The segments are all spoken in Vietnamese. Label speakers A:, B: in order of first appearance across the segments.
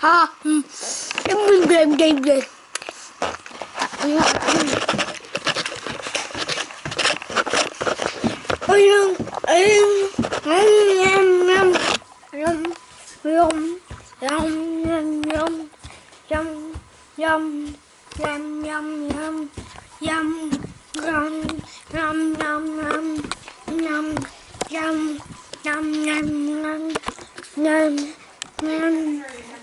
A: ha em mình game game game ôi em em em em em em Yum yum yum yum yum yum yum yum yum yum yum yum yum yum yum yum yum yum yum yum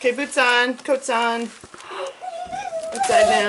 B: Okay, boots on, coats on. Upside down.